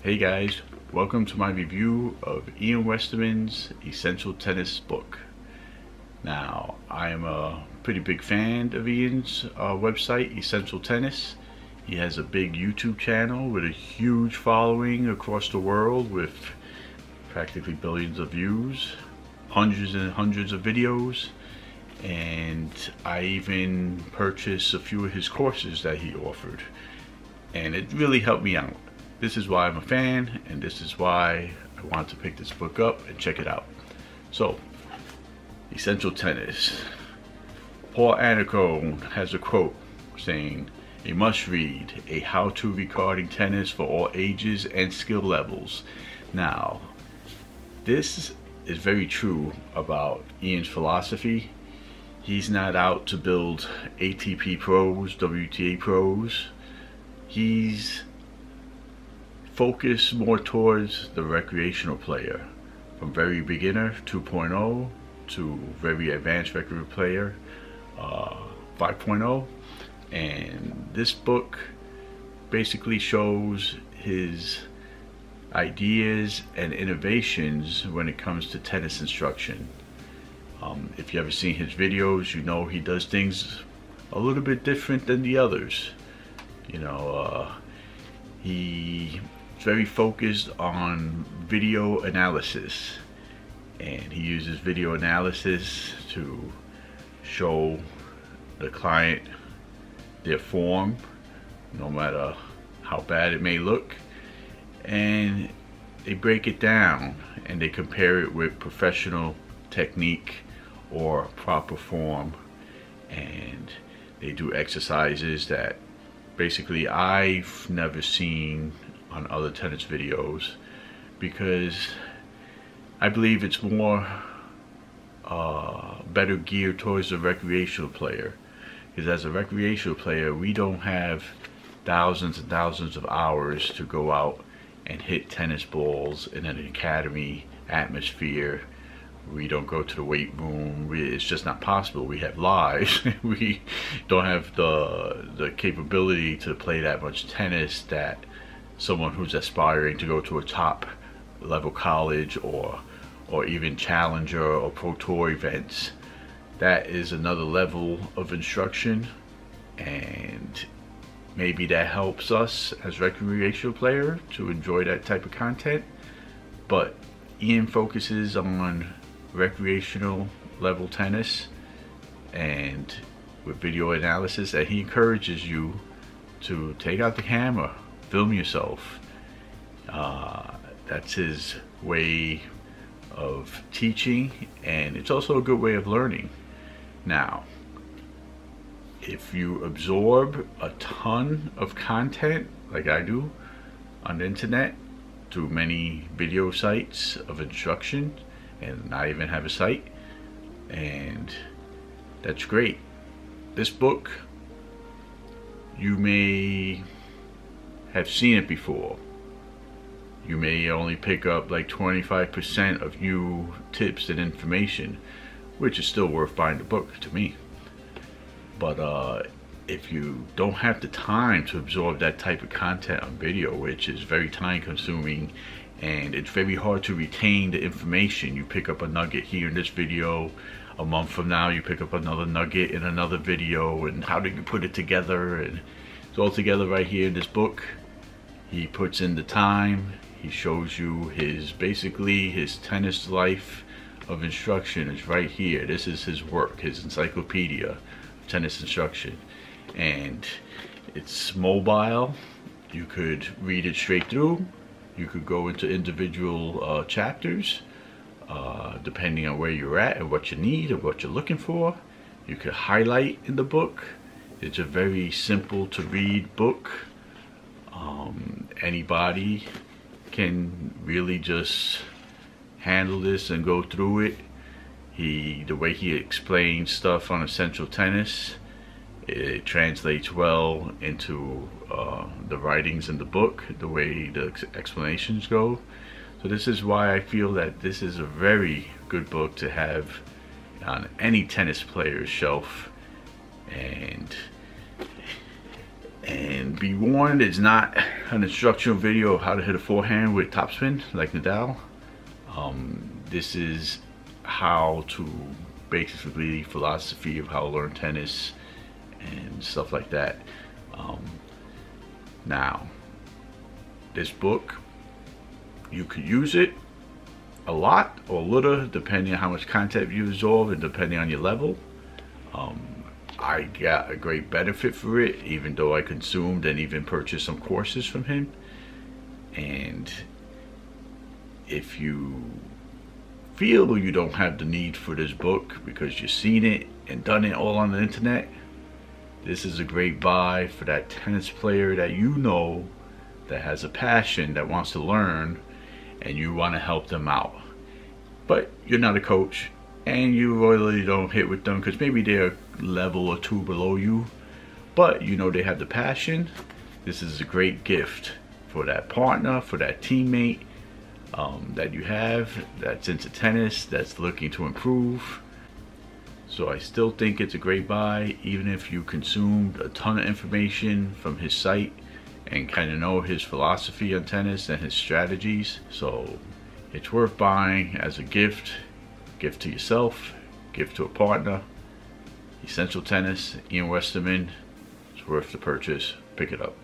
Hey guys, welcome to my review of Ian Westermann's Essential Tennis book. Now, I am a pretty big fan of Ian's uh, website, Essential Tennis. He has a big YouTube channel with a huge following across the world with practically billions of views, hundreds and hundreds of videos, and I even purchased a few of his courses that he offered. And it really helped me out. This is why I'm a fan, and this is why I want to pick this book up and check it out. So, Essential Tennis. Paul Annacone has a quote saying, a must read, a how-to regarding tennis for all ages and skill levels. Now, this is very true about Ian's philosophy. He's not out to build ATP pros, WTA pros. He's focus more towards the recreational player. From very beginner 2.0 to very advanced recreational player uh, 5.0 and this book basically shows his ideas and innovations when it comes to tennis instruction. Um, if you ever seen his videos you know he does things a little bit different than the others. You know uh, he very focused on video analysis. And he uses video analysis to show the client their form no matter how bad it may look. And they break it down and they compare it with professional technique or proper form. And they do exercises that basically I've never seen on other tennis videos because I believe it's more uh, better geared towards the recreational player. Because as a recreational player we don't have thousands and thousands of hours to go out and hit tennis balls in an academy atmosphere. We don't go to the weight room. We, it's just not possible. We have lives. We don't have the the capability to play that much tennis that someone who's aspiring to go to a top level college or or even challenger or pro tour events. That is another level of instruction and maybe that helps us as recreational player to enjoy that type of content. But Ian focuses on recreational level tennis and with video analysis that he encourages you to take out the camera film yourself. Uh, that's his way of teaching and it's also a good way of learning. Now, if you absorb a ton of content like I do on the internet through many video sites of instruction and I even have a site and that's great. This book you may have seen it before. You may only pick up like 25% of new tips and information, which is still worth buying the book to me. But uh, if you don't have the time to absorb that type of content on video, which is very time consuming and it's very hard to retain the information. You pick up a nugget here in this video, a month from now you pick up another nugget in another video and how do you put it together and it's all together right here in this book. He puts in the time. He shows you his basically his tennis life of instruction is right here. This is his work his encyclopedia of tennis instruction. And it's mobile. You could read it straight through. You could go into individual uh, chapters uh, depending on where you're at and what you need and what you're looking for. You could highlight in the book it's a very simple to read book um, anybody can really just handle this and go through it. He, the way he explains stuff on essential tennis, it translates well into uh, the writings in the book, the way the explanations go. So this is why I feel that this is a very good book to have on any tennis player's shelf and And be warned, it's not an instructional video of how to hit a forehand with topspin like Nadal. Um, this is how to basically philosophy of how to learn tennis and stuff like that. Um, now, this book, you could use it a lot or little depending on how much content you absorb and depending on your level. Um, I got a great benefit for it, even though I consumed and even purchased some courses from him. And if you feel you don't have the need for this book because you've seen it and done it all on the internet, this is a great buy for that tennis player that you know that has a passion that wants to learn and you want to help them out. But you're not a coach and you really don't hit with them because maybe they're level or two below you. But you know they have the passion. This is a great gift for that partner, for that teammate um, that you have that's into tennis, that's looking to improve. So I still think it's a great buy, even if you consumed a ton of information from his site and kind of know his philosophy on tennis and his strategies. So it's worth buying as a gift, gift to yourself, gift to a partner. Essential Tennis, Ian Westermann. It's worth the purchase. Pick it up.